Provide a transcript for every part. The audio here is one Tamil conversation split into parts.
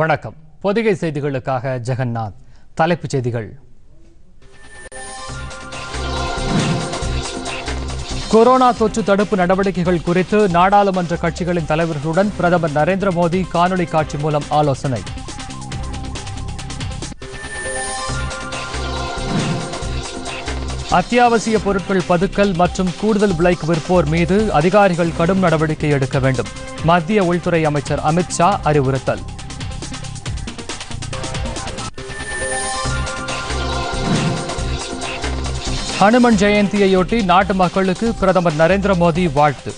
வணக்கம். பொதிகை செய்திகளுக்காக ஜெகநாத். தலைப்புச் செய்திகள். கொரோனா தொற்று தடுப்பு நடவடிக்கைகள் குறித்து நாடாளுமன்ற கட்சிகளின் தலைவர்களுடன் பிரதமர் நரேந்திர மோடி காணொலி காட்சி மூலம் ஆலோசனை. அத்தியாவசிய பொருட்கள் பதுக்கல் மற்றும் கூடுதல் விலைக்கு விற்போர் மீது அதிகாரிகள் கடும் நடவடிக்கை எடுக்க வேண்டும். மத்திய உள்துறை அமைச்சர் அமித்ஷா அறிவுறுத்தல். ஹனுமன் ஜெயந்தியையொட்டி நாட்டு மக்களுக்கு பிரதமர் நரேந்திர மோடி வாழ்த்து.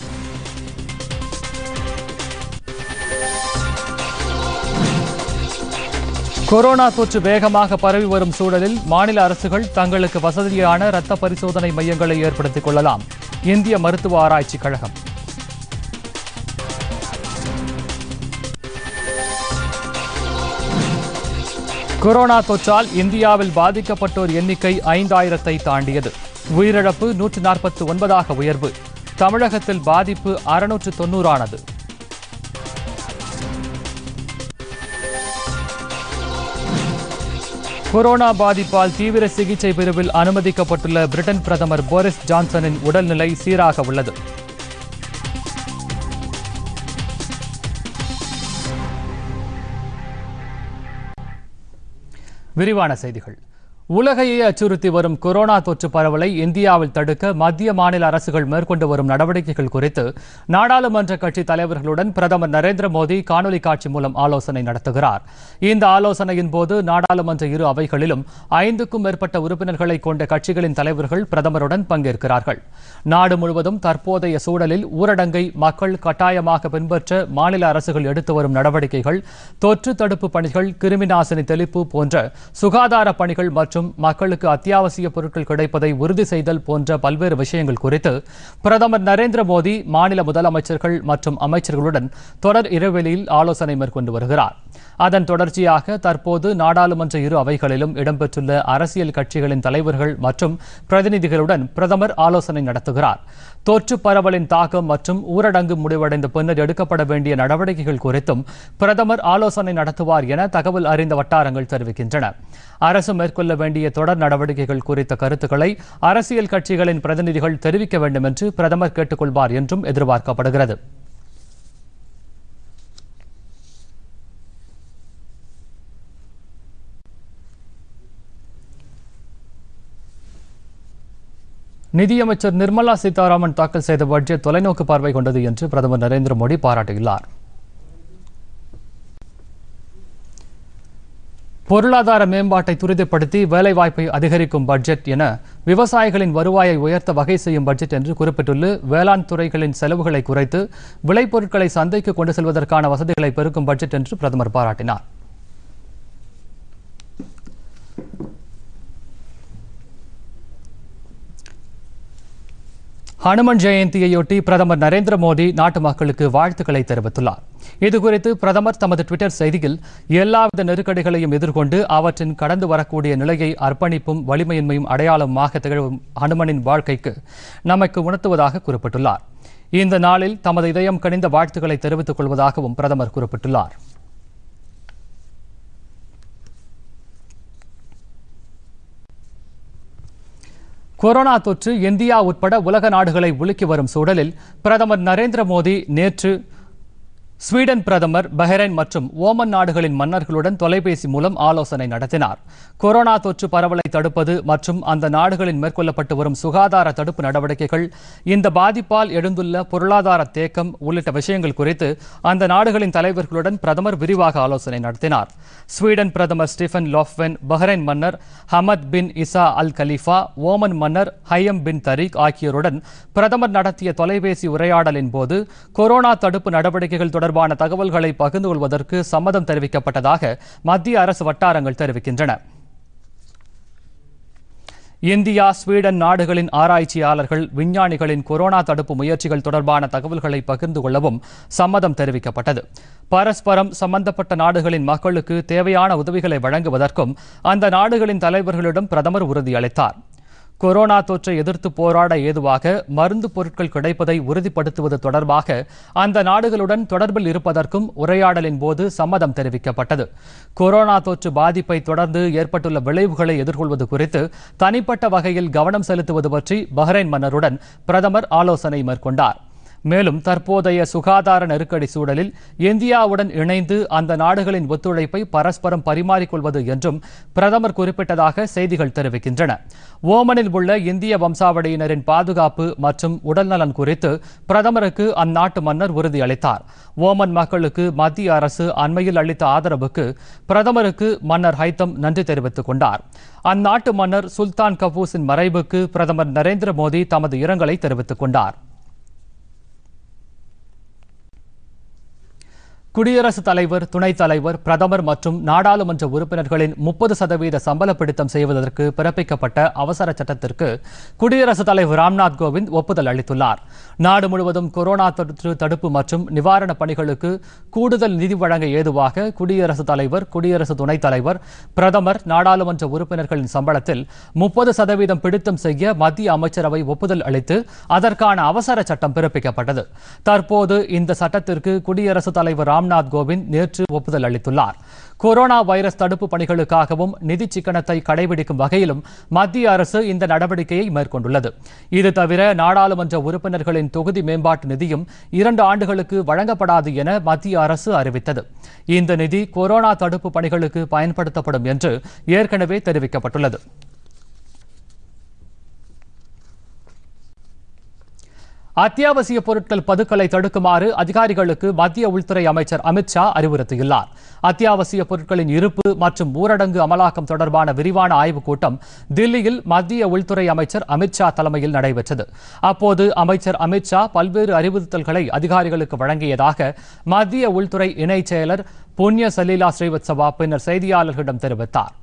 கொரோனா தொற்று வேகமாக பரவி வரும் சூழலில் மாநில அரசுகள் தங்களுக்கு வசதியான இரத்த பரிசோதனை மையங்களை ஏற்படுத்திக் கொள்ளலாம். இந்திய மருத்துவ ஆராய்ச்சி கழகம். கொரோனா தொற்றால் இந்தியாவில் பாதிக்கப்பட்டோர் எண்ணிக்கை ஐந்தாயிரத்தை தாண்டியது. உயிரிழப்பு நூற்று நாற்பத்தி ஒன்பதாக உயர்வு. தமிழகத்தில் பாதிப்பு அறுநூற்று தொன்னூறானது கொரோனா பாதிப்பால் தீவிர சிகிச்சை பிரிவில் அனுமதிக்கப்பட்டுள்ள பிரிட்டன் பிரதமர் போரிஸ் ஜான்சனின் உடல்நிலை சீராக உள்ளது. விரிவான செய்திகள். உலகையே அச்சுறுத்தி வரும் கொரோனா தொற்று பரவலை இந்தியாவில் தடுக்க மத்திய மாநில அரசுகள் மேற்கொண்டு வரும் நடவடிக்கைகள் குறித்து நாடாளுமன்ற கட்சி தலைவர்களுடன் பிரதமர் நரேந்திர மோடி காணொலி காட்சி மூலம் ஆலோசனை நடத்துகிறார். இந்த ஆலோசனையின் போது நாடாளுமன்ற இரு அவைகளிலும் ஐந்துக்கும் மேற்பட்ட உறுப்பினர்களை கொண்ட கட்சிகளின் தலைவர்கள் பிரதமருடன் பங்கேற்கிறார்கள். நாடு முழுவதும் தற்போதைய சூழலில் ஊரடங்கை மக்கள் கட்டாயமாக பின்பற்ற மாநில அரசுகள் எடுத்து வரும் நடவடிக்கைகள் தொற்று தடுப்பு பணிகள் கிருமி நாசினி தெளிப்பு போன்ற சுகாதார பணிகள் மற்றும் மற்றும் மக்களுக்கு அத்தியாவசிய பொருட்கள் கிடைப்பதை உறுதி செய்தல் போன்ற பல்வேறு விஷயங்கள் குறித்து பிரதமர் நரேந்திர மோடி மாநில முதலமைச்சர்கள் மற்றும் அமைச்சர்களுடன் தொடர் இடைவெளியில் ஆலோசனை மேற்கொண்டு வருகிறார். அதன் தொடர்ச்சியாக தற்போது நாடாளுமன்ற இரு அவைகளிலும் இடம்பெற்றுள்ள அரசியல் கட்சிகளின் தலைவர்கள் மற்றும் பிரதிநிதிகளுடன் பிரதமர் ஆலோசனை நடத்துகிறார். தொற்று பரவலின் தாக்கம் மற்றும் ஊரடங்கு முடிவடைந்த பின்னர் எடுக்கப்பட வேண்டிய நடவடிக்கைகள் குறித்தும் பிரதமர் ஆலோசனை நடத்துவார் என தகவல் அறிந்த வட்டாரங்கள் தெரிவிக்கின்றன. அரசு மேற்கொள்ள வேண்டிய தொடர் நடவடிக்கைகள் குறித்த கருத்துக்களை அரசியல் கட்சிகளின் பிரதிநிதிகள் தெரிவிக்க வேண்டும் என்று பிரதமர் கேட்டுக்கொள்வார் என்றும் எதிர்பார்க்கப்படுகிறது. நிதியமைச்சர் நிர்மலா சீதாராமன் தாக்கல் செய்த பட்ஜெட் தொலைநோக்கு பார்வை கொண்டது என்று பிரதமர் நரேந்திர மோடி பாராட்டியுள்ளார். பொருளாதார மேம்பாட்டை துரிதப்படுத்தி வேலைவாய்ப்பை அதிகரிக்கும் பட்ஜெட் என விவசாயிகளின் வருவாயை உயர்த்த வகை செய்யும் பட்ஜெட் என்று குறிப்பிட்டுள்ள வேளாண் துறைகளின் செலவுகளை குறைத்து விளைபொருட்களை சந்தைக்கு கொண்டு செல்வதற்கான வசதிகளை பெருக்கும் பட்ஜெட் என்று பிரதமர் பாராட்டினார். ஹனுமன் ஜெயந்தியையொட்டி பிரதமர் நரேந்திர மோடி நாட்டு மக்களுக்கு வாழ்த்துக்களை தெரிவித்துள்ளார். இதுகுறித்து பிரதமர் தமது டுவிட்டர் செய்தியில் எல்லாவித நெருக்கடிகளையும் எதிர்கொண்டு அவற்றின் கடந்து வரக்கூடிய நிலையை அர்ப்பணிப்பும் வலிமையின்மையும் அடையாளமாக திகழும் ஹனுமனின் வாழ்க்கைக்கு நமக்கு உணர்த்துவதாக குறிப்பிட்டுள்ளார். இந்த நாளில் தமது இதயம் கணிந்த வாழ்த்துக்களை தெரிவித்துக் கொள்வதாகவும் பிரதமர் குறிப்பிட்டுள்ளார். கொரோனா தொற்று இந்தியா உட்பட உலக நாடுகளை உலுக்கி வரும் சூழலில் பிரதமர் நரேந்திர மோடி நேற்று ஸ்வீடன் பிரதமர் பஹ்ரைன் மற்றும் ஓமன் நாடுகளின் மன்னர்களுடன் தொலைபேசி மூலம் ஆலோசனை நடத்தினார். கொரோனா தொற்று பரவலை தடுப்பது மற்றும் அந்த நாடுகளில் மேற்கொள்ளப்பட்டு வரும் சுகாதார தடுப்பு நடவடிக்கைகள் இந்த பாதிப்பால் எழுந்துள்ள பொருளாதார தேக்கம் உள்ளிட்ட விஷயங்கள் குறித்து அந்த நாடுகளின் தலைவர்களுடன் பிரதமர் விரிவாக ஆலோசனை நடத்தினார். ஸ்வீடன் பிரதமர் ஸ்டீஃபன் லோஃபென் பஹ்ரைன் மன்னர் Hamad bin Isa al Khalifa Oman மன்னர் ஹையம் பின் தரீக் ஆகியோருடன் பிரதமர் நடத்திய தொலைபேசி உரையாடலின் போது கொரோனா தடுப்பு நடவடிக்கைகள் தொடர்பான தகவல்களை பகிர்ந்து கொள்வதற்கு சம்மதம் தெரிவிக்கப்பட்டதாக மத்திய அரசு வட்டாரங்கள் தெரிவிக்கின்றன. இந்தியா ஸ்வீடன் நாடுகளின் ஆராய்ச்சியாளர்கள் விஞ்ஞானிகளின் கொரோனா தடுப்பு முயற்சிகள் தொடர்பான தகவல்களை பகிர்ந்து கொள்ளவும் சம்மதம் தெரிவிக்கப்பட்டது. பரஸ்பரம் சம்பந்தப்பட்ட நாடுகளின் மக்களுக்கு தேவையான உதவிகளை வழங்குவதற்கும் அந்த நாடுகளின் தலைவர்களிடம் பிரதமர் உறுதியளித்தார். கொரோனா தொற்றை எதிர்த்து போராட ஏதுவாக மருந்து பொருட்கள் கிடைப்பதை உறுதிப்படுத்துவது தொடர்பாக அந்த நாடுகளுடன் தொடர்பில் இருப்பதற்கும் உரையாடலின் போது சம்மதம் தெரிவிக்கப்பட்டது. கொரோனா தொற்று பாதிப்பை தொடர்ந்து ஏற்பட்டுள்ள விளைவுகளை எதிர்கொள்வது குறித்து தனிப்பட்ட வகையில் கவனம் செலுத்துவது பற்றி பஹ்ரைன் மன்னருடன் பிரதமர் ஆலோசனை மேற்கொண்டார். மேலும் தற்போதைய சுகாதார நெருக்கடி சூழலில் இந்தியாவுடன் இணைந்து அந்த நாடுகளின் ஒத்துழைப்பை பரஸ்பரம் பரிமாறிக்கொள்வது என்றும் பிரதமர் குறிப்பிட்டதாக செய்திகள் தெரிவிக்கின்றன. ஓமனில் உள்ள இந்திய வம்சாவளியினரின் பாதுகாப்பு மற்றும் உடல்நலன் குறித்து பிரதமருக்கு அந்நாட்டு மன்னர் உறுதியளித்தார். ஓமன் மக்களுக்கு மத்திய அரசு அண்மையில் அளித்த ஆதரவுக்கு பிரதமருக்கு மன்னர் ஹைத்தம் நன்றி தெரிவித்துக் கொண்டார். அந்நாட்டு மன்னர் சுல்தான் கபூஸின் மறைவுக்கு பிரதமர் நரேந்திர மோடி தமது இரங்கலை தெரிவித்துக் கொண்டார். குடியரசுத் தலைவர் துணைத் தலைவர் பிரதமர் மற்றும் நாடாளுமன்ற உறுப்பினர்களின் முப்பது சதவீத சம்பள பிடித்தம் செய்வதற்கு பிறப்பிக்கப்பட்ட அவசர சட்டத்திற்கு குடியரசுத் தலைவர் ராம்நாத் கோவிந்த் ஒப்புதல் அளித்துள்ளார். நாடு முழுவதும் கொரோனா தொற்று தடுப்பு மற்றும் நிவாரணப் பணிகளுக்கு கூடுதல் நிதி வழங்க ஏதுவாக குடியரசுத் தலைவர் குடியரசு துணைத் தலைவர் பிரதமர் நாடாளுமன்ற உறுப்பினர்களின் சம்பளத்தில் முப்பது சதவீதம் பிடித்தம் செய்ய மத்திய அமைச்சரவை ஒப்புதல் அளித்து அதற்கான அவசர சட்டம் பிறப்பிக்கப்பட்டது. தற்போது இந்த சட்டத்திற்கு குடியரசுத் தலைவர் ராம்நாத் கோவிந்த் நேற்று ஒப்புதல் அளித்துள்ளார். கொரோனா வைரஸ் தடுப்பு பணிகளுக்காகவும் நிதி சிக்கனத்தை கடைபிடிக்கும் வகையிலும் மத்திய அரசு இந்த நடவடிக்கையை மேற்கொண்டுள்ளது. இது தவிர நாடாளுமன்ற உறுப்பினர்களின் தொகுதி மேம்பாட்டு நிதியும் இரண்டு ஆண்டுகளுக்கு வழங்கப்படாது என மத்திய அரசு அறிவித்தது. இந்த நிதி கொரோனா தடுப்பு பணிகளுக்கு பயன்படுத்தப்படும் என்று ஏற்கனவே தெரிவிக்கப்பட்டுள்ளது. அத்தியாவசிய பொருட்கள் பதுக்கலை தடுக்குமாறு அதிகாரிகளுக்கு மத்திய உள்துறை அமைச்சர் அமித்ஷா அறிவுறுத்தியுள்ளார். அத்தியாவசிய பொருட்களின் இருப்பு மற்றும் ஊரடங்கு அமலாக்கம் தொடர்பான விரிவான ஆய்வுக் கூட்டம் தில்லியில் மத்திய உள்துறை அமைச்சர் அமித்ஷா தலைமையில் நடைபெற்றது. அப்போது அமைச்சர் அமித்ஷா பல்வேறு அறிவுறுத்தல்களை அதிகாரிகளுக்கு வழங்கியதாக மத்திய உள்துறை இணைச் செயலர் புண்ணிய சலீலா ஸ்ரீவத்சவா பின்னர் செய்தியாளர்களிடம் தெரிவித்தார்.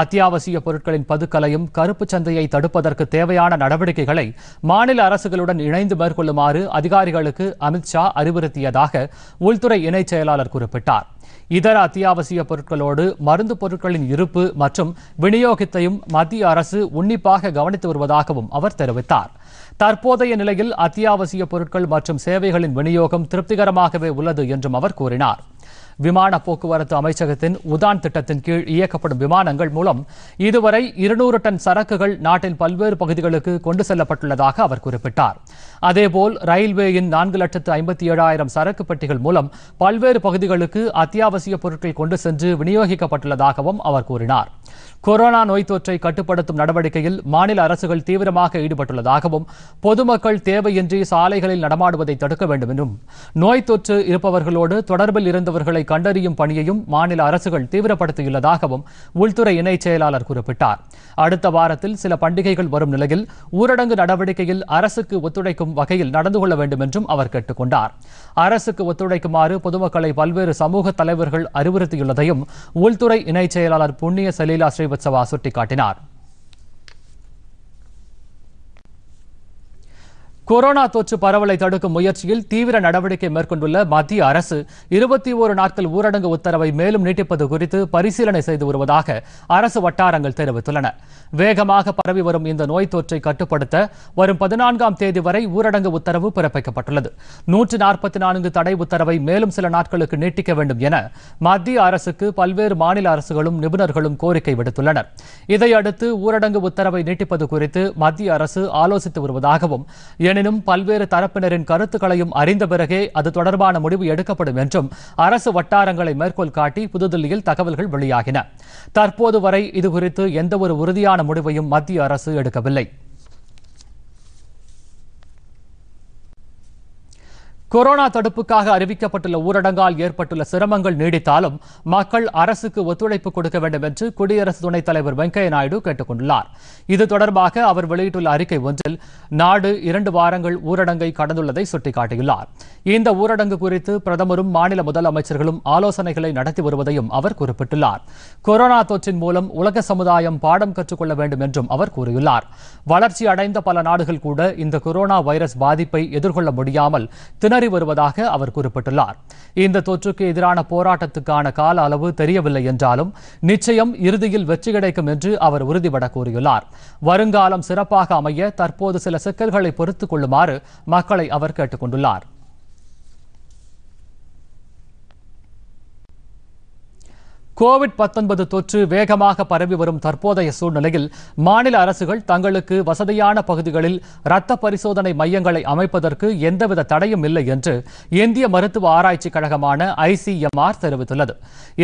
அத்தியாவசிய பொருட்களின் பதுக்கலையும் கருப்பு சந்தையை தடுப்பதற்கு தேவையான நடவடிக்கைகளை மாநில அரசுகளுடன் இணைந்து மேற்கொள்ளுமாறு அதிகாரிகளுக்கு அமித்ஷா அறிவுறுத்தியதாக உள்துறை இணைச் செயலாளர் குறிப்பிட்டார். இதர அத்தியாவசிய பொருட்களோடு மருந்து பொருட்களின் இருப்பு மற்றும் விநியோகத்தையும் மத்திய அரசு உன்னிப்பாக கவனித்து வருவதாகவும் அவர் தெரிவித்தார். தற்போதைய நிலையில் அத்தியாவசிய பொருட்கள் மற்றும் சேவைகளின் விநியோகம் திருப்திகரமாகவே உள்ளது என்றும் அவர் கூறினார். விமான போக்குவரத்து அமைச்சகத்தின் உதான் திட்டத்தின் கீழ் இயக்கப்படும் விமானங்கள் மூலம் இதுவரை இருநூறு டன் சரக்குகள் நாட்டின் பல்வேறு பகுதிகளுக்கு கொண்டு செல்லப்பட்டுள்ளதாக அவர் குறிப்பிட்டார். அதேபோல் ரயில்வேயின் நான்கு லட்சத்து ஐம்பத்தி ஏழாயிரம் சரக்கு பெட்டிகள் மூலம் பல்வேறு பகுதிகளுக்கு அத்தியாவசிய பொருட்கள் கொண்டு சென்று விநியோகிக்கப்பட்டுள்ளதாகவும் அவர் கூறினார். கொரோனா நோய் தொற்றை கட்டுப்படுத்தும் நடவடிக்கையில் மாநில அரசுகள் தீவிரமாக ஈடுபட்டுள்ளதாகவும் பொதுமக்கள் தேவையின்றி சாலைகளில் நடமாடுவதை தடுக்க வேண்டும் என்றும் நோய் தொற்று இருப்பவர்களோடு தொடர்பில் இருந்தவர்களை கண்டறியும் பணியையும் மாநில அரசுகள் தீவிரப்படுத்தியுள்ளதாகவும் உள்துறை இணைச் செயலாளர் குறிப்பிட்டார். அடுத்த வாரத்தில் சில பண்டிகைகள் வரும் நிலையில் ஊரடங்கு நடவடிக்கையில் அரசுக்கு ஒத்துழைக்கும் வகையில் நடந்து கொள்ள வேண்டும் என்றும் அவர் கேட்டுக்கொண்டார். அரசுக்கு ஒத்துழைக்குமாறு பொதுமக்களை பல்வேறு சமூக தலைவர்கள் அறிவுறுத்தியுள்ளதையும் உள்துறை இணைச் செயலாளர் புண்ணிய சலீலா ஸ்ரீவத்சவா சுட்டிக்காட்டினார். கொரோனா தொற்று பரவலை தடுக்கும் முயற்சியில் தீவிர நடவடிக்கை மேற்கொண்டுள்ள மத்திய அரசு இருபத்தி ஒரு நாட்கள் ஊரடங்கு உத்தரவை மேலும் நீட்டிப்பது குறித்து பரிசீலனை செய்து வருவதாக அரசு வட்டாரங்கள் தெரிவித்துள்ளன. வேகமாக பரவி வரும் இந்த நோய் தொற்றை கட்டுப்படுத்த வரும் பதினான்காம் தேதி வரை ஊரடங்கு உத்தரவு பிறப்பிக்கப்பட்டுள்ளது. நூற்று நாற்பத்தி நான்கு தடை உத்தரவை மேலும் சில நாட்களுக்கு நீட்டிக்க வேண்டும் என மத்திய அரசுக்கு பல்வேறு மாநில அரசுகளும் நிபுணர்களும் கோரிக்கை விடுத்துள்ளனர். இதையடுத்து ஊரடங்கு உத்தரவை நீட்டிப்பது குறித்து மத்திய அரசு ஆலோசித்து வருவதாகவும் எனினும் பல்வேறு தரப்பினரின் கருத்துக்களையும் அறிந்த பிறகே அது தொடர்பான முடிவு எடுக்கப்படும் என்றும் அரசு வட்டாரங்களை மேற்கோள் காட்டி புதுதில்லியில் தகவல்கள் வெளியாகின. தற்போது வரை இதுகுறித்து எந்தவொரு உறுதியான முடிவையும் மத்திய அரசு எடுக்கவில்லை. கொரோனா தடுப்புக்காக அறிவிக்கப்பட்டுள்ள ஊரடங்கால் ஏற்பட்டுள்ள சிரமங்கள் நீடித்தாலும் மக்கள் அரசுக்கு ஒத்துழைப்பு கொடுக்க வேண்டும் என்று குடியரசு துணைத் தலைவர் வெங்கையா நாயுடு கேட்டுக் கொண்டுள்ளார் இது தொடர்பாக அவர் வெளியிட்டுள்ள அறிக்கை ஒன்றில் நாடு இரண்டு வாரங்கள் ஊரடங்கை கடந்துள்ளதை சுட்டிக்காட்டியுள்ளார். இந்த ஊரடங்கு குறித்து பிரதமரும் மாநில முதலமைச்சர்களும் ஆலோசனைகளை நடத்தி வருவதையும் அவர் குறிப்பிட்டுள்ளார். கொரோனா தொற்றின் மூலம் உலக சமுதாயம் பாடம் கற்றுக்கொள்ள வேண்டும் என்றும் அவர் கூறியுள்ளார். வளர்ச்சி அடைந்த பல நாடுகள் கூட இந்த கொரோனா வைரஸ் பாதிப்பை எதிர்கொள்ள முடியாமல் திணறி வருவதாக அவர் குறிப்பிட்டுள்ளார். இந்த தொற்றுக்கு எதிரான போராட்டத்துக்கான கால அளவு தெரியவில்லை என்றாலும் நிச்சயம் இறுதியில் வெற்றி கிடைக்கும் என்று அவர் உறுதிபட கூறியுள்ளார். வருங்காலம் சிறப்பாக அமைய தற்போது சில சிக்கல்களை பொறுத்துக் கொள்ளுமாறு மக்களை அவர் கேட்டுக் கொண்டுள்ளார். கோவிட் 19 தொற்று வேகமாக பரவி வரும் தற்போதைய சூழ்நிலையில் மாநில அரசுகள் தங்களுக்கு வசதியான பகுதிகளில் இரத்த பரிசோதனை மையங்களை அமைப்பதற்கு எந்தவித தடையும் இல்லை என்று இந்திய மருத்துவ ஆராய்ச்சி கழகமான ஐசிஎம்ஆர் தெரிவித்துள்ளது.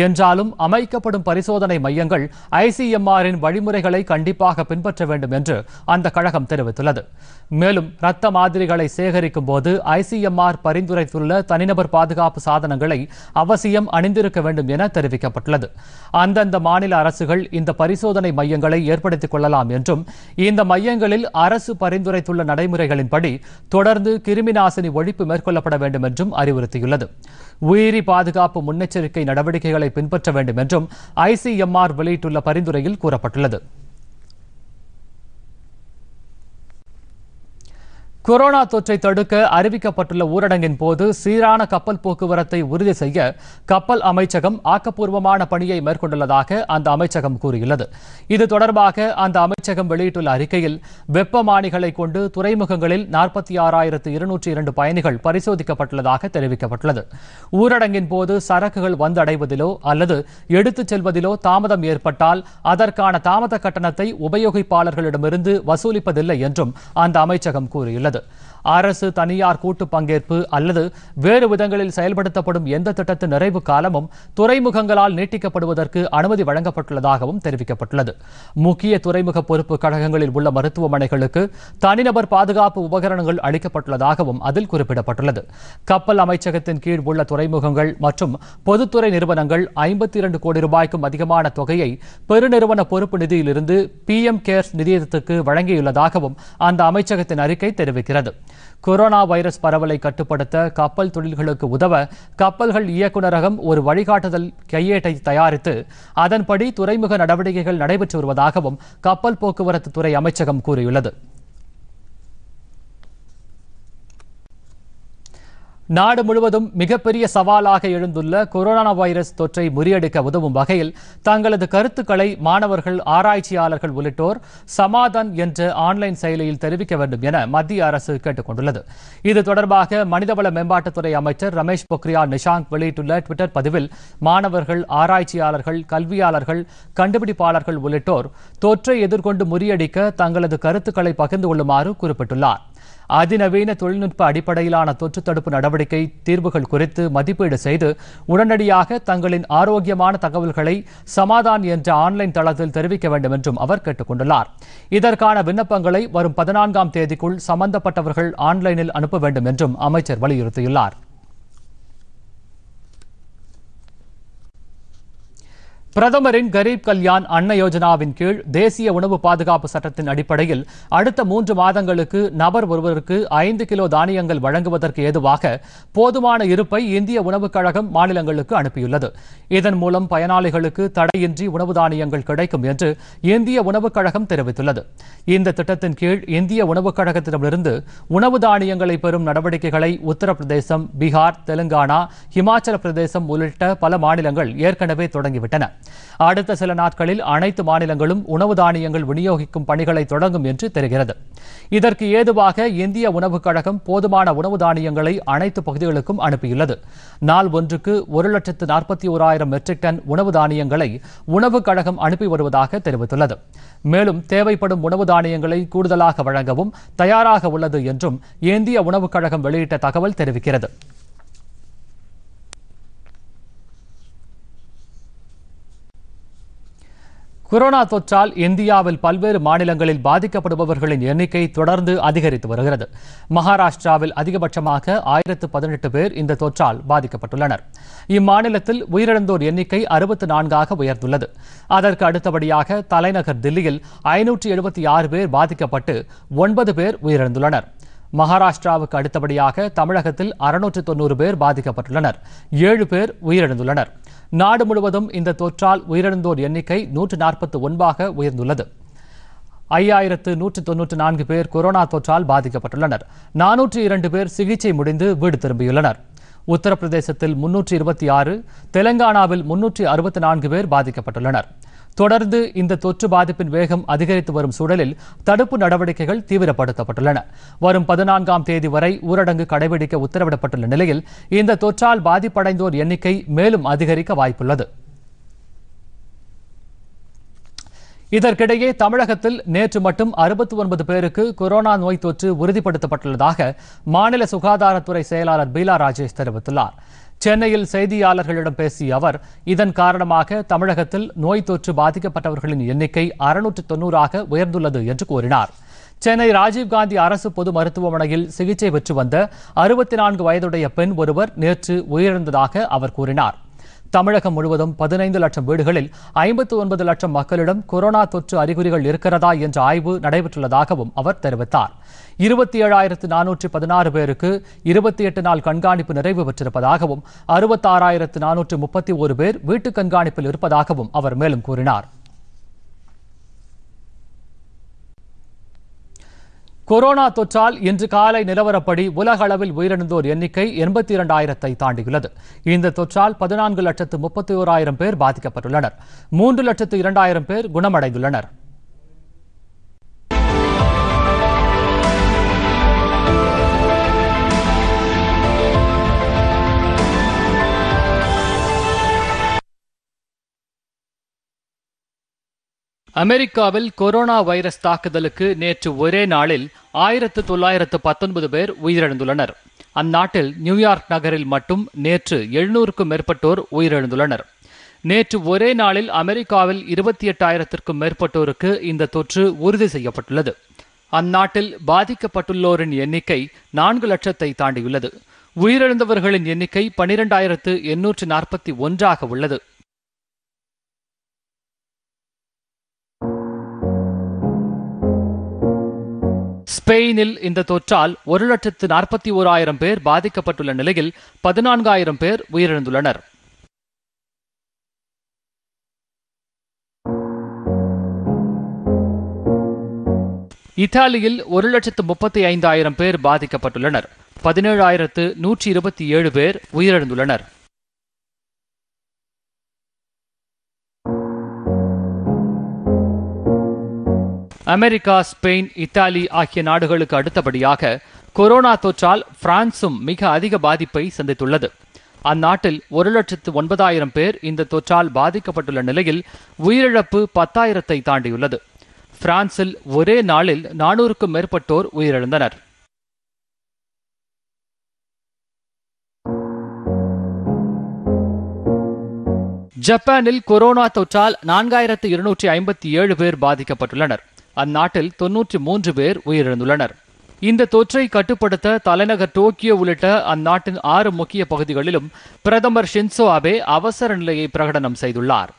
என்றாலும் அமைக்கப்படும் பரிசோதனை மையங்கள் ஐசிஎம்ஆரின் வழிமுறைகளை கண்டிப்பாக பின்பற்ற வேண்டும் என்று அந்த கழகம் தெரிவித்துள்ளது. மேலும் இரத்த மாதிரிகளை சேகரிக்கும் போது ஐசிஎம்ஆர் பரிந்துரைத்துள்ள தனிநபர் பாதுகாப்பு சாதனங்களை அவசியம் அணிந்திருக்க வேண்டும் என தெரிவிக்கப்பட்டுள்ளது. அந்தந்த மாநில அரசுகள் இந்த பரிசோதனை மையங்களை ஏற்படுத்திக் கொள்ளலாம் என்றும் இந்த மையங்களில் அரசு பரிந்துரைத்துள்ள நடைமுறைகளின்படி தொடர்ந்து கிருமி நாசினி ஒழிப்பு மேற்கொள்ளப்பட வேண்டும் என்றும் அறிவுறுத்தியுள்ளது. உயிரி பாதுகாப்பு முன்னெச்சரிக்கை நடவடிக்கைகளை பின்பற்ற வேண்டும் என்றும் ஐசிஎம்ஆர் வெளியிட்டுள்ள பரிந்துரையில் கூறப்பட்டுள்ளது. கொரோனா தொற்றை தடுக்க அறிவிக்கப்பட்டுள்ள ஊரடங்கின் போது சீரான கப்பல் போக்குவரத்தை உறுதி செய்ய கப்பல் அமைச்சகம் ஆக்கப்பூர்வமான பணியை மேற்கொண்டுள்ளதாக அந்த அமைச்சகம் கூறியுள்ளது. இது தொடர்பாக அந்த அமைச்சகம் வெளியிட்டுள்ள அறிக்கையில் வெப்பமானிகளை கொண்டு துறைமுகங்களில் நாற்பத்தி ஆறாயிரத்து இருநூற்றி இரண்டு பயணிகள் பரிசோதிக்கப்பட்டுள்ளதாக தெரிவிக்கப்பட்டுள்ளது. ஊரடங்கின் போது சரக்குகள் வந்தடைவதிலோ அல்லது எடுத்துச் செல்வதிலோ தாமதம் ஏற்பட்டால் அதற்கான தாமத கட்டணத்தை உபயோகிப்பாளர்களிடமிருந்து வசூலிப்பதில்லை என்றும் அந்த அமைச்சகம் கூறியுள்ளது. but அரசு தனியார் கூட்டு பங்கேற்பு அல்லது வேறு விதங்களில் செயல்படுத்தப்படும் எந்த திட்டத்து நிறைவு காலமும் துறைமுகங்களால் நீட்டிக்கப்படுவதற்கு அனுமதி வழங்கப்பட்டுள்ளதாகவும் தெரிவிக்கப்பட்டுள்ளது. முக்கிய துறைமுக பொறுப்பு கழகங்களில் உள்ள மருத்துவமனைகளுக்கு தனிநபர் பாதுகாப்பு உபகரணங்கள் அளிக்கப்பட்டுள்ளதாகவும் அதில் குறிப்பிடப்பட்டுள்ளது. கப்பல் அமைச்சகத்தின் கீழ் உள்ள துறைமுகங்கள் மற்றும் பொதுத்துறை நிறுவனங்கள் ஐம்பத்தி இரண்டு கோடி ரூபாய்க்கும் அதிகமான தொகையை பெருநிறுவன பொறுப்பு நிதியிலிருந்து பி எம் கேர்ஸ் நிதியத்துக்கு வழங்கியுள்ளதாகவும் அந்த அமைச்சகத்தின் அறிக்கை தெரிவிக்கிறது. கொரோனா வைரஸ் பரவலை கட்டுப்படுத்த கப்பல் தொழில்களுக்கு உதவ கப்பல்கள் இயக்குநரகம் ஒரு வழிகாட்டுதல் கையேட்டை தயாரித்து அதன்படி துறைமுக நடவடிக்கைகள் நடைபெற்று வருவதாகவும் கப்பல் போக்குவரத்து துறை அமைச்சகம் கூறியுள்ளது. நாடு முழுவதும் மிகப்பெரிய சவாலாக எழுந்துள்ள கொரோனா வைரஸ் தொற்றை முறியடிக்க உதவும் வகையில் தங்களது கருத்துக்களை மாணவர்கள் ஆராய்ச்சியாளர்கள் உள்ளிட்டோர் சமாதான் என்ற ஆன்லைன் செயலியில் தெரிவிக்க வேண்டும் என மத்திய அரசு கேட்டுக் கொண்டுள்ளது இது தொடர்பாக மனிதவள மேம்பாட்டுத்துறை அமைச்சர் ரமேஷ் பொக்ரியால் நிஷாங்க் வெளியிட்டுள்ள டுவிட்டர் பதிவில் மாணவர்கள் ஆராய்ச்சியாளர்கள் கல்வியாளர்கள் கண்டுபிடிப்பாளர்கள் உள்ளிட்டோர் தொற்றை எதிர்கொண்டு முறியடிக்க தங்களது கருத்துக்களை பகிர்ந்து கொள்ளுமாறு குறிப்பிட்டுள்ளார். அதிநவீன தொழில்நுட்ப அடிப்படையிலான தொற்று தடுப்பு நடவடிக்கை தீர்வுகள் குறித்து மதிப்பீடு செய்து உடனடியாக தங்களின் ஆரோக்கியமான தகவல்களை சமாதான் என்ற ஆன்லைன் தளத்தில் தெரிவிக்க வேண்டும் என்றும் அவர் கேட்டுக் கொண்டுள்ளார் இதற்கான விண்ணப்பங்களை வரும் பதினான்காம் தேதிக்குள் சம்பந்தப்பட்டவர்கள் ஆன்லைனில் அனுப்ப வேண்டும் என்றும் அமைச்சர் வலியுறுத்தியுள்ளார். பிரதமரின் கரீப் கல்யாண் அன்ன யோஜனாவின் கீழ் தேசிய உணவு பாதுகாப்பு சட்டத்தின் அடிப்படையில் அடுத்த மூன்று மாதங்களுக்கு நபர் ஒருவருக்கு ஐந்து கிலோ தானியங்கள் வழங்குவதற்கு ஏதுவாக போதுமான இருப்பை இந்திய உணவுக் கழகம் மாநிலங்களுக்கு அனுப்பியுள்ளது. இதன் மூலம் பயனாளிகளுக்கு தடையின்றி உணவு தானியங்கள் கிடைக்கும் என்று இந்திய உணவுக் கழகம் தெரிவித்துள்ளது. இந்த திட்டத்தின் கீழ் இந்திய உணவுக் கழகத்திடமிருந்து உணவு தானியங்களை பெறும் நடவடிக்கைகளை உத்தரப்பிரதேசம் பீகார் தெலுங்கானா இமாச்சல பிரதேசம் உள்ளிட்ட பல மாநிலங்கள் ஏற்கனவே தொடங்கிவிட்டன. அடுத்த சில நாட்களில் அனைத்து மாநிலங்களும் உணவு தானியங்கள் விநியோகிக்கும் பணிகளை தொடங்கும் என்று தெரிகிறது. இதற்கு ஏதுவாக இந்திய உணவுக் கழகம் போதுமான உணவு தானியங்களை அனைத்து பகுதிகளுக்கும் அனுப்பியுள்ளது. நாள் ஒன்றுக்கு ஒரு லட்சத்து நாற்பத்தி ஓராயிரம் மெட்ரிக் டன் உணவு தானியங்களை உணவுக் கழகம் அனுப்பி வருவதாக தெரிவித்துள்ளது. மேலும் தேவைப்படும் உணவு தானியங்களை கூடுதலாக வழங்கவும் தயாராக உள்ளது என்றும் இந்திய உணவுக் கழகம் வெளியிட்ட தகவல் தெரிவிக்கிறது. கொரோனா தொற்றால் இந்தியாவில் பல்வேறு மாநிலங்களில் பாதிக்கப்படுபவர்களின் எண்ணிக்கை தொடர்ந்து அதிகரித்து வருகிறது. மகாராஷ்டிராவில் அதிகபட்சமாக ஆயிரத்து பதினெட்டு பேர் இந்த தொற்றால் பாதிக்கப்பட்டுள்ளனர். இம்மாநிலத்தில் உயிரிழந்தோர் எண்ணிக்கை அறுபத்து நான்காக உயர்ந்துள்ளது. அதற்கு அடுத்தபடியாக தலைநகர் தில்லியில் ஐநூற்றி எழுபத்தி ஆறு பேர் பாதிக்கப்பட்டு ஒன்பது பேர் உயிரிழந்துள்ளனர். மகாராஷ்டிராவுக்கு அடுத்தபடியாக தமிழகத்தில் அறுநூற்று தொண்ணூறு பேர் பாதிக்கப்பட்டுள்ளனர். ஏழு பேர் உயிரிழந்துள்ளனர். நாடு முழுவதும் இந்த தொற்றால் உயிரிழந்தோர் எண்ணிக்கை நூற்று நாற்பத்தி ஒன்பாக உயர்ந்துள்ளது. ஐயாயிரத்து நூற்று தொன்னூற்று நான்கு பேர் கொரோனா தொற்றால் பாதிக்கப்பட்டுள்ளனர். நானூற்று இரண்டு பேர் சிகிச்சை முடிந்து வீடு திரும்பியுள்ளனர். உத்தரப்பிரதேசத்தில் முன்னூற்றி இருபத்தி ஆறு தெலங்கானாவில் முன்னூற்றி அறுபத்தி நான்கு பேர் பாதிக்கப்பட்டுள்ளனர். தொடர்ந்து இந்த தொற்று பாதிப்பின் வேகம் அதிகரித்து வரும் சூழலில் தடுப்பு நடவடிக்கைகள் தீவிரப்படுத்தப்பட்டுள்ளன. வரும் பதினான்காம் தேதி வரை ஊரடங்கு கடைபிடிக்க உத்தரவிடப்பட்டுள்ள நிலையில் இந்த தொற்றால் பாதிப்படைந்தோர் எண்ணிக்கை மேலும் அதிகரிக்க வாய்ப்புள்ளது. இதற்கிடையே தமிழகத்தில் நேற்று மட்டும் அறுபத்தி ஒன்பது பேருக்கு கொரோனா நோய் தொற்று உறுதிப்படுத்தப்பட்டுள்ளதாக மாநில சுகாதாரத்துறை செயலாளர் பீலா ராஜேஷ் தெரிவித்துள்ளார். சென்னையில் செய்தியாளர்களிடம் பேசிய அவர் இதன் காரணமாக தமிழகத்தில் நோய் தொற்று பாதிக்கப்பட்டவர்களின் எண்ணிக்கை அறுநூற்று தொன்னூறாக உயர்ந்துள்ளது என்று கூறினார். சென்னை ராஜீவ்காந்தி அரசு பொது மருத்துவமனையில் சிகிச்சை பெற்று வந்த அறுபத்தி நான்கு வயதுடைய பெண் ஒருவர் நேற்று உயிரிழந்ததாக அவர் கூறினார். தமிழகம் முழுவதும் பதினைந்து லட்சம் வீடுகளில் ஐம்பத்து ஒன்பது லட்சம் மக்களிடம் கொரோனா தொற்று அறிகுறிகள் இருக்கிறதா என்ற ஆய்வு நடைபெற்றுள்ளதாகவும் அவர் தெரிவித்தார். இருபத்தி ஏழாயிரத்து நானூற்று பதினாறு பேருக்கு இருபத்தி எட்டு நாள் கண்காணிப்பு நிறைவு பெற்றிருப்பதாகவும் அறுபத்தாறாயிரத்து நானூற்று முப்பத்தி ஒரு பேர் வீட்டு கண்காணிப்பில் இருப்பதாகவும் அவர் மேலும் கூறினார். கொரோனா தொற்றால் இன்று காலை நிலவரப்படி உலக அளவில் உயிரிழந்தோர் எண்ணிக்கை எண்பத்தி இரண்டாயிரத்தை தாண்டியுள்ளது. இந்த தொற்றால் பதினான்கு லட்சத்து முப்பத்தி ஓராயிரம் பேர் பாதிக்கப்பட்டுள்ளனர். மூன்று லட்சத்து இரண்டாயிரம் பேர் குணமடைந்துள்ளனர். அமெரிக்காவில் கொரோனா வைரஸ் தாக்குதலுக்கு நேற்று ஒரே நாளில் ஆயிரத்து தொள்ளாயிரத்து பத்தொன்பது பேர் உயிரிழந்துள்ளனர். அந்நாட்டில் நியூயார்க் நகரில் மட்டும் நேற்று எழுநூறுக்கும் மேற்பட்டோர் உயிரிழந்துள்ளனர். நேற்று ஒரே நாளில் அமெரிக்காவில் இருபத்தி எட்டாயிரத்திற்கும் மேற்பட்டோருக்கு இந்த தொற்று உறுதி செய்யப்பட்டுள்ளது. அந்நாட்டில் பாதிக்கப்பட்டுள்ளோரின் எண்ணிக்கை நான்கு லட்சத்தை தாண்டியுள்ளது. உயிரிழந்தவர்களின் எண்ணிக்கை பனிரெண்டாயிரத்து எண்ணூற்று நாற்பத்தி ஒன்றாக உள்ளது. ஸ்பெயினில் இந்த தொற்றால் ஒரு லட்சத்து நாற்பத்தி ஓராயிரம் பேர் பாதிக்கப்பட்டுள்ள நிலையில் பதினான்காயிரம் பேர் உயிரிழந்துள்ளனர். இத்தாலியில் ஒரு லட்சத்து முப்பத்தி ஐந்தாயிரம் பேர் பாதிக்கப்பட்டுள்ளனர். பதினேழாயிரத்து நூற்றி இருபத்தி ஏழு பேர் உயிரிழந்துள்ளனர். அமெரிக்கா ஸ்பெயின் இத்தாலி ஆகிய நாடுகளுக்கு அடுத்தபடியாக கொரோனா தொற்றால் பிரான்சும் மிக அதிக பாதிப்பை சந்தித்துள்ளது. அந்நாட்டில் ஒரு லட்சத்து ஒன்பதாயிரம் பேர் இந்த தொற்றால் பாதிக்கப்பட்டுள்ள நிலையில் உயிரிழப்பு பத்தாயிரத்தை தாண்டியுள்ளது. பிரான்சில் ஒரே நாளில் நானூறுக்கும் மேற்பட்டோர் உயிரிழந்தனர். ஜப்பானில் கொரோனா தொற்றால் நான்காயிரத்து இருநூற்றி ஐம்பத்தி ஏழு பேர் பாதிக்கப்பட்டுள்ளனர். அந்நாட்டில் தொன்னூற்றி மூன்று பேர் உயிரிழந்துள்ளனர். இந்த தொற்றை கட்டுப்படுத்த தலைநகர் டோக்கியோ உள்ளிட்ட அந்நாட்டின் ஆறு முக்கிய பகுதிகளிலும் பிரதமர் ஷின்சோ அபே அவசர நிலையை பிரகடனம் செய்துள்ளார்.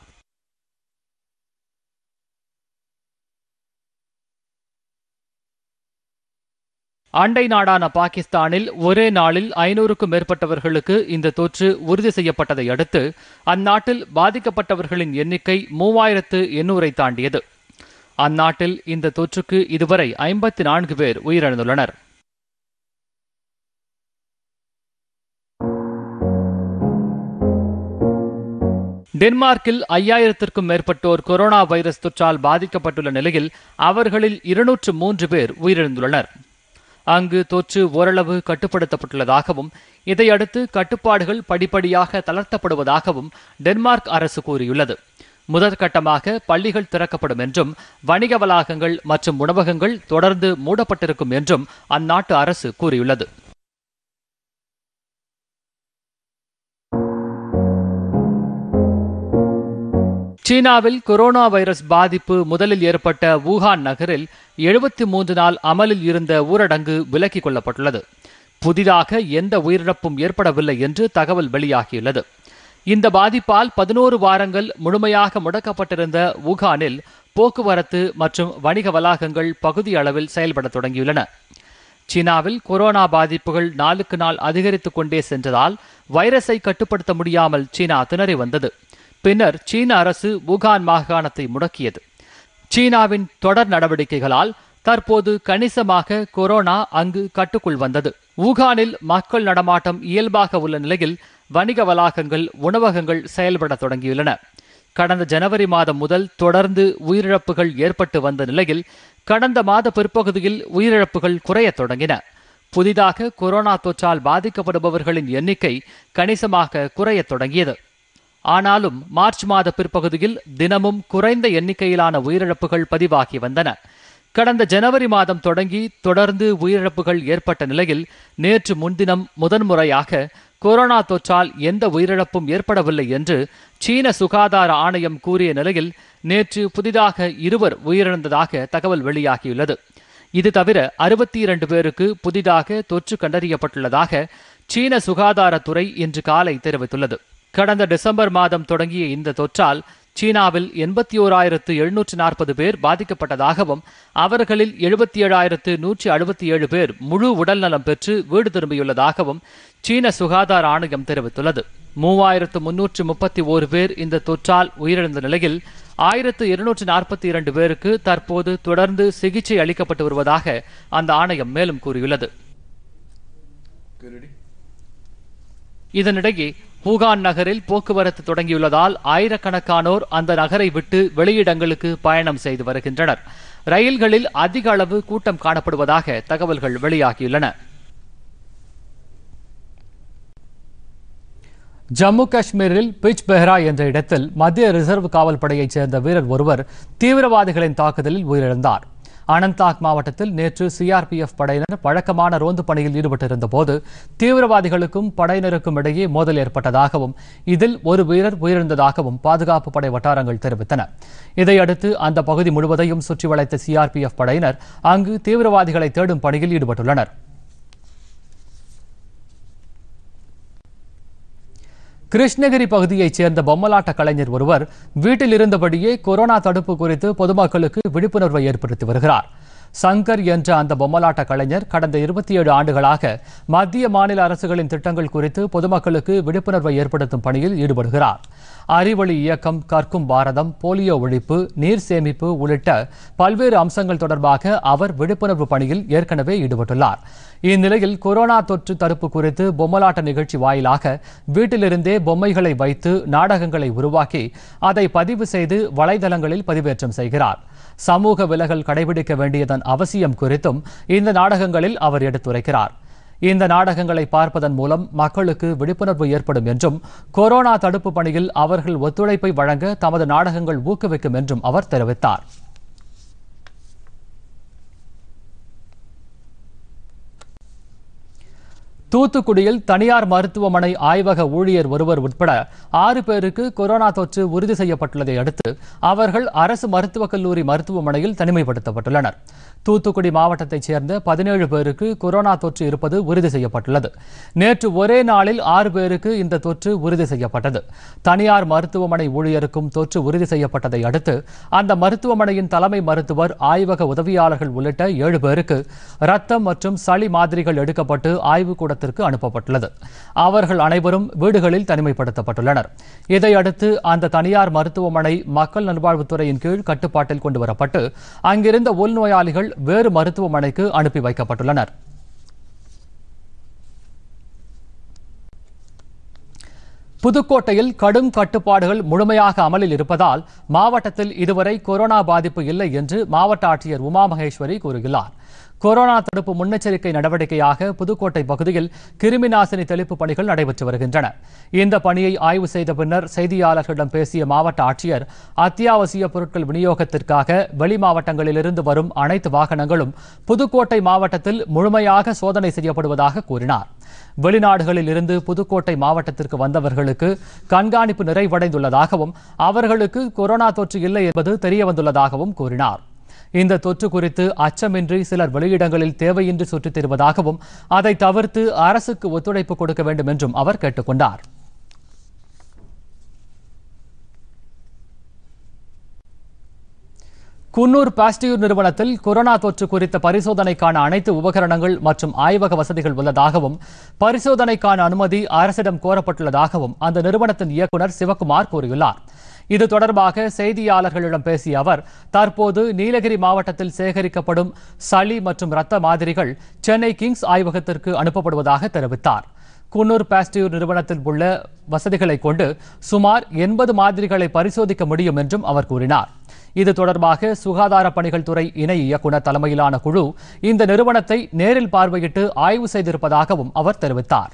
அண்டை நாடான பாகிஸ்தானில் ஒரே நாளில் ஐநூறுக்கும் மேற்பட்டவர்களுக்கு இந்த தொற்று உறுதி செய்யப்பட்டதை அடுத்து அந்நாட்டில் பாதிக்கப்பட்டவர்களின் எண்ணிக்கை மூவாயிரத்து எண்ணூரை தாண்டியது. அந்நாட்டில் இந்த தொற்றுக்கு இதுவரை ஐம்பத்தி நான்கு பேர் உயிரிழந்துள்ளனர். டென்மார்க்கில் ஐயாயிரத்திற்கும் மேற்பட்டோர் கொரோனா வைரஸ் தொற்றால் பாதிக்கப்பட்டுள்ள நிலையில் அவர்களில் இருநூற்று மூன்று பேர் உயிரிழந்துள்ளனர். அங்கு தொற்று ஓரளவு கட்டுப்படுத்தப்பட்டுள்ளதாகவும் இதையடுத்து கட்டுப்பாடுகள் படிப்படியாக தளர்த்தப்படுவதாகவும் டென்மார்க் அரசு கூறியுள்ளது. முதற்கட்டமாக பள்ளிகள் திறக்கப்படும் என்றும் வணிக வளாகங்கள் மற்றும் உணவகங்கள் தொடர்ந்து மூடப்பட்டிருக்கும் என்றும் அந்நாட்டு அரசு கூறியுள்ளது. சீனாவில் கொரோனா வைரஸ் பாதிப்பு முதலில் ஏற்பட்ட வூஹான் நகரில் எழுபத்தி மூன்று நாள் அமலில் இருந்த ஊரடங்கு விலக்கிக் கொள்ளப்பட்டுள்ளது. புதிதாக எந்த உயிரிழப்பும் ஏற்படவில்லை என்று தகவல் வெளியாகியுள்ளது. இந்த பாதிப்பால் பதினோரு வாரங்கள் முழுமையாக முடக்கப்பட்டிருந்த வூகானில் போக்குவரத்து மற்றும் வணிக வளாகங்கள் பகுதி அளவில் செயல்பட தொடங்கியுள்ளன. சீனாவில் கொரோனா பாதிப்புகள் நாளுக்கு நாள் அதிகரித்துக் கொண்டே சென்றதால் வைரஸை கட்டுப்படுத்த முடியாமல் சீனா திணறி வந்தது. பின்னர் சீன அரசு வுகான் மாகாணத்தை முடக்கியது. சீனாவின் தொடர் நடவடிக்கைகளால் தற்போது கணிசமாக கொரோனா அங்கு கட்டுக்குள் வந்தது. வுகானில் மக்கள் நடமாட்டம் இயல்பாக உள்ள நிலையில் வணிக வளாகங்கள் உணவகங்கள் செயல்பட தொடங்கியுள்ளன. கடந்த ஜனவரி மாதம் முதல் தொடர்ந்து உயிரிழப்புகள் ஏற்பட்டு வந்த நிலையில் கடந்த மாத பிற்பகுதியில் உயிரிழப்புகள் குறையத் தொடங்கின. புதிதாக கொரோனா தொற்றால் பாதிக்கப்படுபவர்களின் எண்ணிக்கை கணிசமாக குறையத் தொடங்கியது. ஆனாலும் மார்ச் மாத பிற்பகுதியில் தினமும் குறைந்த எண்ணிக்கையிலான உயிரிழப்புகள் பதிவாகி வந்தன. கடந்த ஜனவரி மாதம் தொடங்கி தொடர்ந்து உயிரிழப்புகள் ஏற்பட்ட நிலையில் நேற்று முன்தினம் முதன்முறையாக கொரோனா தொற்றால் எந்த உயிரிழப்பும் ஏற்படவில்லை என்று சீன சுகாதார ஆணையம் கூறிய நிலையில் நேற்று புதிதாக இருவர் உயிரிழந்ததாக தகவல் வெளியாகியுள்ளது. இது தவிர அறுபத்தி இரண்டு பேருக்கு புதிதாக தொற்று கண்டறியப்பட்டுள்ளதாக சீன சுகாதாரத்துறை இன்று காலை தெரிவித்துள்ளது. கடந்த டிசம்பர் மாதம் தொடங்கிய இந்த தொற்றால் சீனாவில் எண்பத்தி ஓராயிரத்து எழுநூற்று நாற்பது பேர் பாதிக்கப்பட்டதாகவும் அவர்களில் எழுபத்தி ஏழாயிரத்து நூற்றி அறுபத்தி ஏழு பேர் முழு உடல்நலம் பெற்று வீடு திரும்பியுள்ளதாகவும் சீன சுகாதார ஆணையம் தெரிவித்துள்ளது. மூவாயிரத்து முன்னூற்று முப்பத்தி ஓரு பேர் இந்த தொற்றால் உயிரிழந்த நிலையில் ஆயிரத்து இருநூற்று நாற்பத்தி இரண்டு பேருக்கு தற்போது தொடர்ந்து சிகிச்சை அளிக்கப்பட்டு வருவதாக அந்த ஆணையம் மேலும் கூறியுள்ளது. இதனிடையே ஹூகான் நகரில் போக்குவரத்து தொடங்கியுள்ளதால் ஆயிரக்கணக்கானோர் அந்த நகரை விட்டு வெளியிடங்களுக்கு பயணம் செய்து வருகின்றனர். ரயில்களில் அதிக அளவு கூட்டம் காணப்படுவதாக தகவல்கள் வெளியாகியுள்ளன. ஜம்மு காஷ்மீரில் பிச் பெஹ்ரா என்ற இடத்தில் மத்திய ரிசர்வ் காவல் படையைச் சேர்ந்த வீரர் ஒருவர் தீவிரவாதிகளின் தாக்குதலில் உயிரிழந்தார். அனந்தாக் மாவட்டத்தில் நேற்று சிஆர்பிஎஃப் படையினர் வழக்கமான ரோந்து பணியில் ஈடுபட்டிருந்தபோது தீவிரவாதிகளுக்கும் படையினருக்கும் இடையே மோதல் ஏற்பட்டதாகவும் இதில் ஒரு வீரர் உயிரிழந்ததாகவும் பாதுகாப்பு படை வட்டாரங்கள் தெரிவித்தன. இதையடுத்து அந்த பகுதி முழுவதையும் சுற்றி வளைத்த சிஆர்பிஎஃப் படையினர் அங்கு தீவிரவாதிகளை தேடும் பணியில் ஈடுபட்டுள்ளனர். கிருஷ்ணகிரி பகுதியைச் சேர்ந்த பொம்மலாட்ட கலைஞர் ஒருவர் வீட்டில் இருந்தபடியே கொரோனா தடுப்பு குறித்து பொதுமக்களுக்கு விழிப்புணர்வை ஏற்படுத்தி வருகிறார். சங்கர் என்ற அந்த பொம்மலாட்ட கலைஞர் கடந்த இருபத்தி ஏழு ஆண்டுகளாக மத்திய மாநில அரசுகளின் திட்டங்கள் குறித்து பொதுமக்களுக்கு விழிப்புணர்வை ஏற்படுத்தும் பணியில் ஈடுபடுகிறார். அறிவொளி இயக்கம் கற்கும் பாரதம் போலியோ ஒழிப்பு நீர் சேமிப்பு உள்ளிட்ட பல்வேறு அம்சங்கள் தொடர்பாக அவர் விழிப்புணர்வு பணியில் ஏற்கனவே ஈடுபட்டுள்ளார். இந்நிலையில் கொரோனா தொற்று தடுப்பு குறித்து பொம்மலாட்ட நிகழ்ச்சி வாயிலாக வீட்டிலிருந்தே பொம்மைகளை வைத்து நாடகங்களை உருவாக்கி அதை பதிவு செய்து வலைதளங்களில் பதிவேற்றம் செய்கிறார். சமூக விலகல் கடைபிடிக்க வேண்டியதன் அவசியம் குறித்தும் இந்த நாடகங்களில் அவர் எடுத்துரைக்கிறார். இந்த நாடகங்களை பார்ப்பதன் மூலம் மக்களுக்கு விழிப்புணர்வு ஏற்படும் என்றும் கொரோனா தடுப்பு பணியில் அவர்கள் ஒத்துழைப்பை வழங்க தமது நாடகங்கள் ஊக்குவிக்கும் என்றும் அவர் தெரிவித்தார். தூத்துக்குடியில் தனியார் மருத்துவமனை ஆய்வக ஊழியர் ஒருவர் உட்பட ஆறு பேருக்கு கொரோனா தொற்று உறுதி செய்யப்பட்டுள்ளதை அடுத்து அவர்கள் அரசு மருத்துவக் கல்லூரி மருத்துவமனையில் தனிமைப்படுத்தப்பட்டுள்ளனர். தூத்துக்குடி மாவட்டத்தைச் சேர்ந்த பதினேழு பேருக்கு கொரோனா தொற்று இருப்பது உறுதி செய்யப்பட்டுள்ளது. நேற்று ஒரே நாளில் ஆறு பேருக்கு இந்த தொற்று உறுதி செய்யப்பட்டது. தனியார் மருத்துவமனை ஊழியருக்கும் தொற்று உறுதி செய்யப்பட்டதை அடுத்து அந்த மருத்துவமனையின் தலைமை மருத்துவர் ஆய்வக உதவியாளர்கள் உள்ளிட்ட ஏழு பேருக்கு ரத்தம் மற்றும் சளி மாதிரிகள் எடுக்கப்பட்டு ஆய்வுக்கூடத்திற்கு அனுப்பப்பட்டுள்ளது. அவர்கள் அனைவரும் வீடுகளில் தனிமைப்படுத்தப்பட்டுள்ளனர். இதையடுத்து அந்த தனியார் மருத்துவமனை மக்கள் நல்வாழ்வுத்துறையின் கீழ் கட்டுப்பாட்டில் கொண்டு வரப்பட்டு அங்கிருந்த உள்நோயாளிகள் வேறு மருத்துவமனைக்கு அனுப்பி வைக்கப்பட்டுள்ளனர். புதுக்கோட்டையில் கடும் கட்டுப்பாடுகள் முழுமையாக அமலில் இருப்பதால் மாவட்டத்தில் இதுவரை கொரோனா பாதிப்பு இல்லை என்று மாவட்ட ஆட்சியர் உமா மகேஸ்வரி கூறுகிறார். கொரோனா தடுப்பு முன்னெச்சரிக்கை நடவடிக்கையாக புதுக்கோட்டை பகுதியில் கிருமி நாசினி தெளிப்பு பணிகள் நடைபெற்று வருகின்றன. இந்த பணியை ஆய்வு செய்த பின்னர் செய்தியாளர்களிடம் பேசிய மாவட்ட ஆட்சியர் அத்தியாவசிய பொருட்கள் விநியோகத்திற்காக வெளி மாவட்டங்களிலிருந்து வரும் அனைத்து வாகனங்களும் புதுக்கோட்டை மாவட்டத்தில் முழுமையாக சோதனை செய்யப்படுவதாக கூறினார். வெளிநாடுகளில் இருந்து புதுக்கோட்டை மாவட்டத்திற்கு வந்தவர்களுக்கு கண்காணிப்பு நிறைவடைந்துள்ளதாகவும் அவர்களுக்கு கொரோனா தொற்று இல்லை என்பது தெரியவந்துள்ளதாகவும் கூறினார். இந்த தொற்று குறித்து அச்சமின்றி சிலர் வெளியிடங்களில் தேவையின்றி சுற்றித் தருவதாகவும் அதை தவிர்த்து அரசுக்கு ஒத்துழைப்பு கொடுக்க வேண்டும் என்றும் அவர் கேட்டுக்கொண்டார் குன்னூர் பாஸ்டியூர் நிறுவனத்தில் கொரோனா தொற்று குறித்த பரிசோதனைக்கான அனைத்து உபகரணங்கள் மற்றும் ஆய்வக வசதிகள் உள்ளதாகவும் பரிசோதனைக்கான அனுமதி அரசிடம் கோரப்பட்டுள்ளதாகவும் அந்த நிறுவனத்தின் இயக்குநர் சிவக்குமார் கூறியுள்ளார். இது தொடர்பாக செய்தியாளர்களிடம் பேசிய அவர் தற்போது நீலகிரி மாவட்டத்தில் சேகரிக்கப்படும் சளி மற்றும் இரத்த மாதிரிகள் சென்னை கிங்ஸ் ஆய்வகத்திற்கு அனுப்பப்படுவதாக தெரிவித்தார். குன்னூர் பாஸ்டியூர் நிறுவனத்தில் உள்ள வசதிகளை கொண்டு சுமார் எண்பது மாதிரிகளை பரிசோதிக்க முடியும் என்றும் அவர் கூறினார். இது தொடர்பாக சுகாதார பணிகள் துறை இணை இயக்குநர் தலைமையிலான குழு இந்த நிறுவனத்தை நேரில் பார்வையிட்டு ஆய்வு செய்திருப்பதாகவும் அவர் தெரிவித்தார்.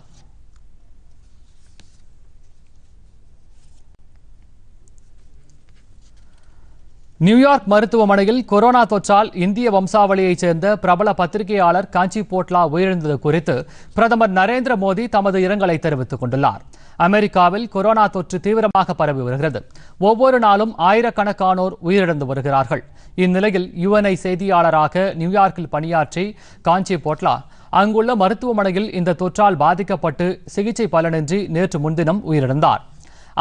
நியூயார்க் மருத்துவமனையில் கொரோனா தொற்றால் இந்திய வம்சாவளியைச் சேர்ந்த பிரபல பத்திரிகையாளர் காஞ்சி போட்லா உயிரிழந்தது குறித்து பிரதமர் நரேந்திர மோடி தமது இரங்கலை தெரிவித்துக் கொண்டுள்ளார். அமெரிக்காவில் கொரோனா தொற்று தீவிரமாக பரவி வருகிறது. ஒவ்வொரு நாளும் ஆயிரக்கணக்கானோர் உயிரிழந்து வருகிறார்கள். இந்நிலையில் யுஎன்ஐ செய்தியாளராக நியூயார்க்கில் பணியாற்றி காஞ்சி போட்லா அங்குள்ள மருத்துவமனையில் இந்த தொற்றால் பாதிக்கப்பட்டு சிகிச்சை பலனின்றி நேற்று முன்தினம் உயிரிழந்தார்.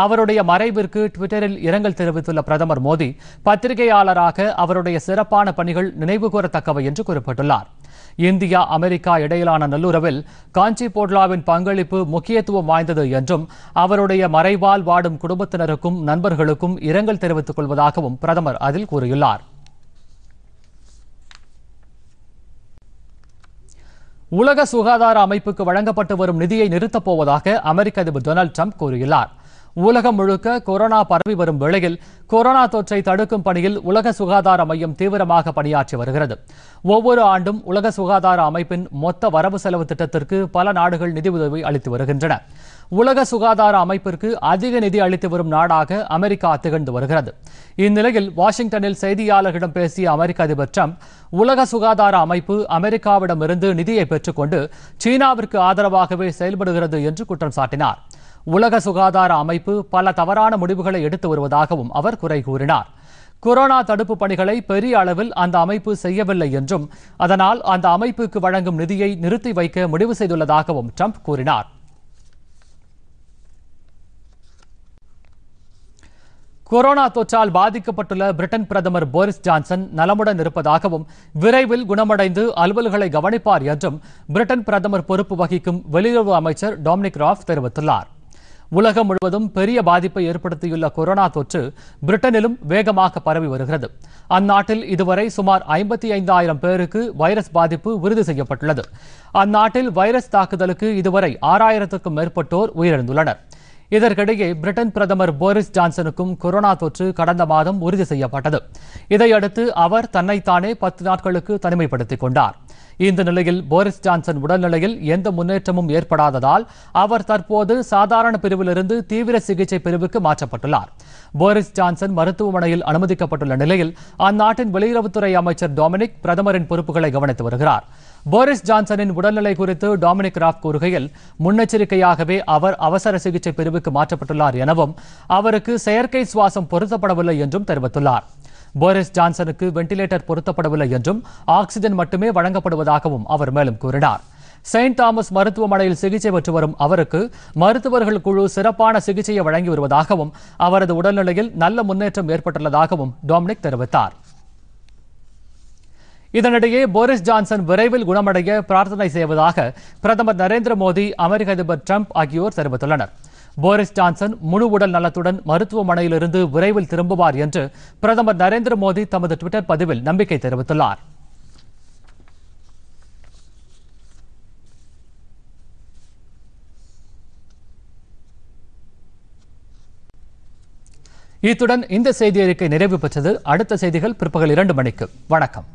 அவருடைய மறைவிற்கு ட்விட்டரில் இரங்கல் தெரிவித்துள்ள பிரதமர் மோடி பத்திரிகையாளராக அவருடைய சிறப்பான பணிகள் நினைவுகூரத்தக்கவை என்று குறிப்பிட்டுள்ளார். இந்தியா அமெரிக்கா இடையிலான நல்லுறவில் காஞ்சி போட்லாவின் பங்களிப்பு முக்கியத்துவம் வாய்ந்தது என்றும் அவருடைய மறைவால் வாடும் குடும்பத்தினருக்கும் நண்பர்களுக்கும் இரங்கல் தெரிவித்துக் கொள்வதாகவும் பிரதமர் அதில் கூறியுள்ளார். உலக சுகாதார அமைப்புக்கு வழங்கப்பட்டு வரும் நிதியை நிறுத்தப் போவதாக அமெரிக்க அதிபர் டொனால்டு ட்ரம்ப் கூறியுள்ளார். உலகம் முழுக்க கொரோனா பரவி வரும் வேளையில் கொரோனா தொற்றை தடுக்கும் பணியில் உலக சுகாதார மையம் தீவிரமாக பணியாற்றி வருகிறது. ஒவ்வொரு ஆண்டும் உலக சுகாதார அமைப்பின் மொத்த வரவு செலவு திட்டத்திற்கு பல நாடுகள் நிதியுதவி அளித்து வருகின்றன. உலக சுகாதார அமைப்பிற்கு அதிக நிதி அளித்து வரும் நாடாக அமெரிக்கா திகழ்ந்து வருகிறது. இந்நிலையில் வாஷிங்டனில் செய்தியாளர்களிடம் பேசிய அமெரிக்க அதிபர் டிரம்ப் உலக சுகாதார அமைப்பு அமெரிக்காவிடமிருந்து நிதியை பெற்றுக்கொண்டு சீனாவிற்கு ஆதரவாகவே செயல்படுகிறது என்று குற்றம் சாட்டினார். உலக சுகாதார அமைப்பு பல தவறான முடிவுகளை எடுத்து வருவதாகவும் அவர் குறை கூறினார். கொரோனா தடுப்பு பணிகளை பெரிய அளவில் அந்த அமைப்பு செய்யவில்லை என்றும் அதனால் அந்த அமைப்புக்கு வழங்கும் நிதியை நிறுத்தி வைக்க முடிவு செய்துள்ளதாகவும் ட்ரம்ப் கூறினார். கொரோனா தொற்றால் பாதிக்கப்பட்டுள்ள பிரிட்டன் பிரதமர் போரிஸ் ஜான்சன் நலமுடன் இருப்பதாகவும் விரைவில் குணமடைந்து அலுவல்களை கவனிப்பார் என்றும் பிரிட்டன் பிரதமர் பொறுப்பு வகிக்கும் வெளியுறவு அமைச்சர் டொமினிக் ராஃப் தெரிவித்துள்ளார். உலகம் முழுவதும் பெரிய பாதிப்பை ஏற்படுத்தியுள்ள கொரோனா தொற்று பிரிட்டனிலும் வேகமாக பரவி வருகிறது. அந்நாட்டில் இதுவரை சுமார் ஐம்பத்தி ஐந்தாயிரம் பேருக்கு வைரஸ் பாதிப்பு உறுதி செய்யப்பட்டுள்ளது. அந்நாட்டில் வைரஸ் தாக்குதலுக்கு இதுவரை ஆறாயிரத்துக்கும் மேற்பட்டோர் உயிரிழந்துள்ளனர். இதற்கிடையே பிரிட்டன் பிரதமர் போரிஸ் ஜான்சனுக்கும் கொரோனா தொற்று கடந்த மாதம் உறுதி செய்யப்பட்டது. இதையடுத்து அவர் தன்னைத்தானே பத்து நாட்களுக்கு தனிமைப்படுத்திக் கொண்டார். இந்த நிலையில் போரிஸ் ஜான்சன் உடல்நிலையில் எந்த முன்னேற்றமும் ஏற்படாததால் அவர் தற்போது சாதாரண பிரிவிலிருந்து தீவிர சிகிச்சை பிரிவுக்கு மாற்றப்பட்டுள்ளார். போரிஸ் ஜான்சன் மருத்துவமனையில் அனுமதிக்கப்பட்டுள்ள நிலையில் அந்நாட்டின் வெளியுறவுத்துறை அமைச்சர் டொமினிக் பிரதமரின் பொறுப்புகளை கவனித்து வருகிறார். போரிஸ் ஜான்சனின் உடல்நிலை குறித்து டாமினிக் ராப் கூறுகையில் முன்னெச்சரிக்கையாகவே அவர் அவசர சிகிச்சை பிரிவுக்கு மாற்றப்பட்டுள்ளார் எனவும் அவருக்கு செயற்கை சுவாசம் பொருத்தப்படவில்லை என்றும் தெரிவித்துள்ளார். போரிஸ் ஜான்சனுக்கு வெண்டிலேட்டர் பொருத்தப்படவில்லை என்றும் ஆக்சிஜன் மட்டுமே வழங்கப்படுவதாகவும் அவர் மேலும் கூறினார். செயின்ட் தாமஸ் மருத்துவமனையில் சிகிச்சை பெற்று வரும் அவருக்கு மருத்துவர்கள் குழு சிறப்பான சிகிச்சையை வழங்கி வருவதாகவும் அவரது உடல்நிலையில் நல்ல முன்னேற்றம் ஏற்பட்டுள்ளதாகவும் டொமினிக் தெரிவித்தார். இதனிடையே போரிஸ் ஜான்சன் விரைவில் குணமடைய பிரார்த்தனை செய்வதாக பிரதமர் நரேந்திர மோடி அமெரிக்க அதிபர் ட்ரம்ப் ஆகியோர் தெரிவித்துள்ளனர். போரிஸ் ஜான்சன் முழு உடல் நலத்துடன் மருத்துவமனையிலிருந்து விரைவில் திரும்புவார் என்று பிரதமர் நரேந்திர மோடி தமது டுவிட்டர் பதிவில் நம்பிக்கை தெரிவித்துள்ளார். இத்துடன் இந்த செய்தி அறிக்கை நிறைவு பெற்றது. அடுத்த செய்திகள் பிற்பகல் இரண்டு மணிக்கு. வணக்கம்.